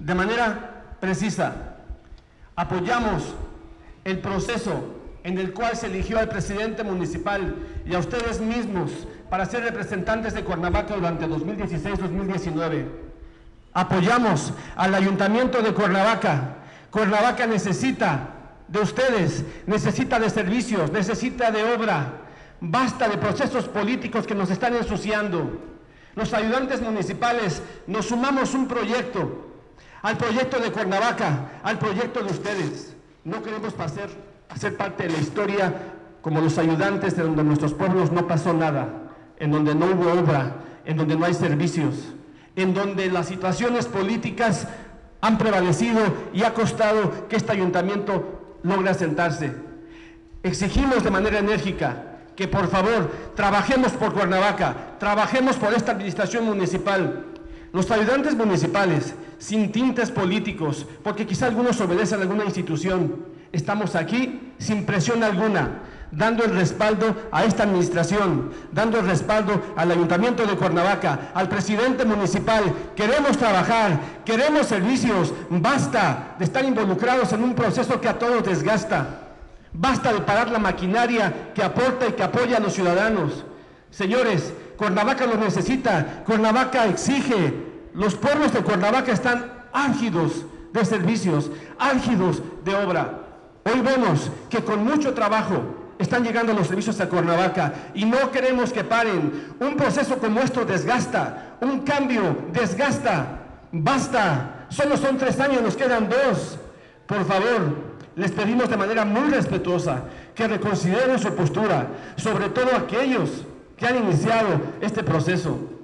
de manera precisa. Apoyamos el proceso en el cual se eligió al presidente municipal y a ustedes mismos para ser representantes de Cuernavaca durante 2016-2019. Apoyamos al Ayuntamiento de Cuernavaca. Cuernavaca necesita de ustedes, necesita de servicios, necesita de obra. Basta de procesos políticos que nos están ensuciando. Los ayudantes municipales nos sumamos un proyecto, al proyecto de Cuernavaca, al proyecto de ustedes. No queremos pasar, hacer parte de la historia como los ayudantes de donde nuestros pueblos no pasó nada, en donde no hubo obra, en donde no hay servicios, en donde las situaciones políticas han prevalecido y ha costado que este ayuntamiento logre asentarse. Exigimos de manera enérgica que por favor trabajemos por Cuernavaca, trabajemos por esta administración municipal. Los ayudantes municipales, sin tintes políticos, porque quizá algunos obedecen a alguna institución, estamos aquí sin presión alguna, dando el respaldo a esta administración, dando el respaldo al Ayuntamiento de Cuernavaca, al presidente municipal. Queremos trabajar, queremos servicios, basta de estar involucrados en un proceso que a todos desgasta. Basta de parar la maquinaria que aporta y que apoya a los ciudadanos. Señores, Cuernavaca lo necesita, Cuernavaca exige. Los pueblos de Cuernavaca están álgidos de servicios, álgidos de obra. Hoy vemos que con mucho trabajo están llegando los servicios a Cuernavaca y no queremos que paren. Un proceso como esto desgasta, un cambio desgasta. Basta, solo son tres años, nos quedan dos. Por favor, les pedimos de manera muy respetuosa que reconsideren su postura, sobre todo aquellos que han iniciado este proceso.